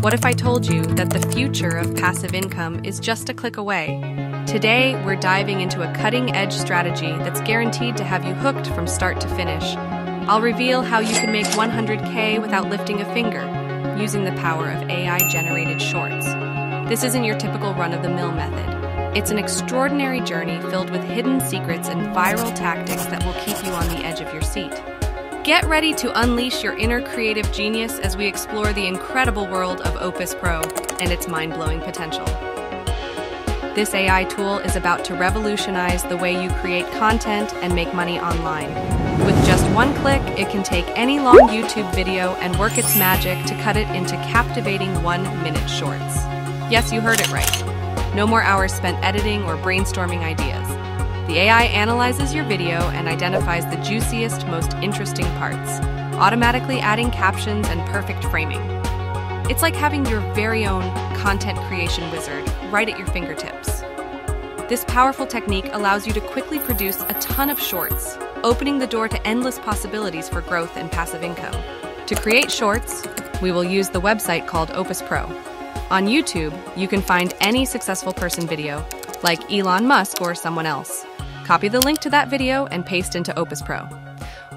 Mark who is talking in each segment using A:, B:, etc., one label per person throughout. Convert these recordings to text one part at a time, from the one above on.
A: What if I told you that the future of passive income is just a click away? Today, we're diving into a cutting edge strategy that's guaranteed to have you hooked from start to finish. I'll reveal how you can make 100K without lifting a finger using the power of AI generated shorts. This isn't your typical run of the mill method. It's an extraordinary journey filled with hidden secrets and viral tactics that will keep you on the edge of your seat. Get ready to unleash your inner creative genius as we explore the incredible world of Opus Pro and its mind blowing potential. This AI tool is about to revolutionize the way you create content and make money online. With just one click, it can take any long YouTube video and work its magic to cut it into captivating one minute shorts. Yes, you heard it right. No more hours spent editing or brainstorming ideas. The AI analyzes your video and identifies the juiciest, most interesting parts, automatically adding captions and perfect framing. It's like having your very own content creation wizard right at your fingertips. This powerful technique allows you to quickly produce a ton of shorts, opening the door to endless possibilities for growth and passive income. To create shorts, we will use the website called Opus Pro. On YouTube, you can find any successful person video, like Elon Musk or someone else. Copy the link to that video and paste into Opus Pro.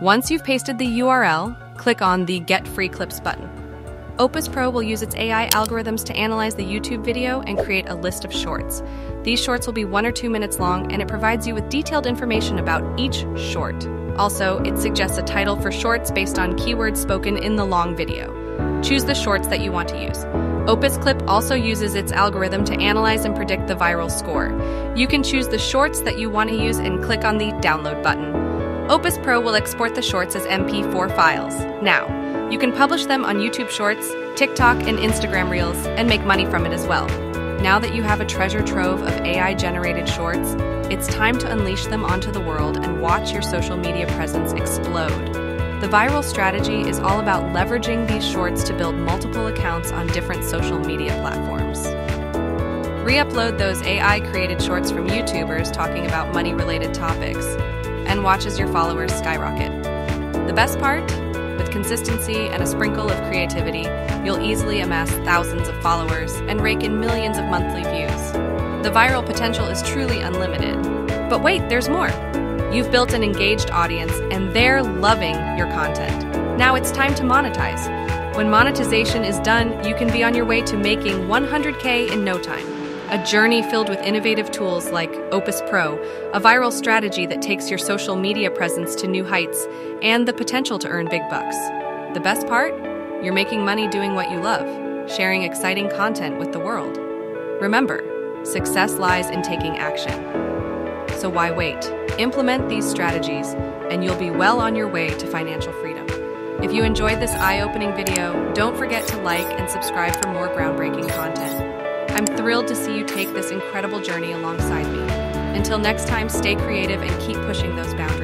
A: Once you've pasted the URL, click on the Get Free Clips button. Opus Pro will use its AI algorithms to analyze the YouTube video and create a list of shorts. These shorts will be one or two minutes long, and it provides you with detailed information about each short. Also, it suggests a title for shorts based on keywords spoken in the long video. Choose the shorts that you want to use. Opus Clip also uses its algorithm to analyze and predict the viral score. You can choose the shorts that you want to use and click on the download button. Opus Pro will export the shorts as MP4 files. Now, you can publish them on YouTube Shorts, TikTok, and Instagram Reels and make money from it as well. Now that you have a treasure trove of AI generated shorts, it's time to unleash them onto the world and watch your social media presence explode. The viral strategy is all about leveraging these shorts to build multiple accounts on different social media platforms. Re upload those AI created shorts from YouTubers talking about money related topics and watch as your followers skyrocket. The best part? With consistency and a sprinkle of creativity, you'll easily amass thousands of followers and rake in millions of monthly views. The viral potential is truly unlimited. But wait, there's more. You've built an engaged audience and they're loving your content. Now it's time to monetize. When monetization is done, you can be on your way to making 100K in no time. A journey filled with innovative tools like Opus Pro, a viral strategy that takes your social media presence to new heights, and the potential to earn big bucks. The best part? You're making money doing what you love, sharing exciting content with the world. Remember, success lies in taking action. So why wait? Implement these strategies, and you'll be well on your way to financial freedom. If you enjoyed this eye opening video, don't forget to like and subscribe for more groundbreaking content. I'm thrilled to see you take this incredible journey alongside me. Until next time, stay creative and keep pushing those boundaries.